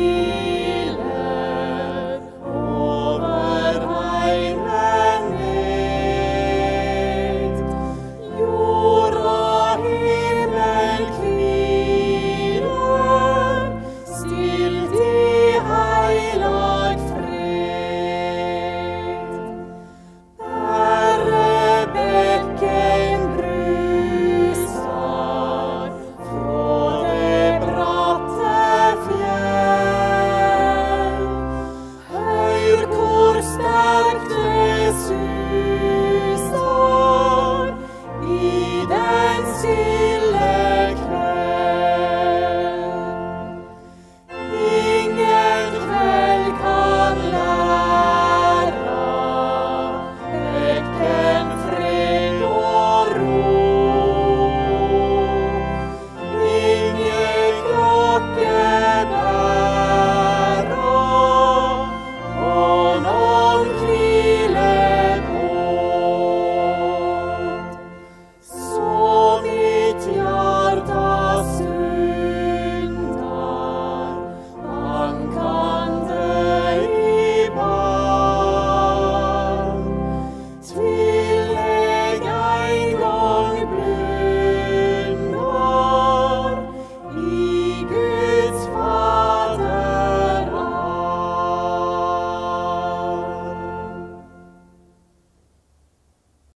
you. Jesus, Eden,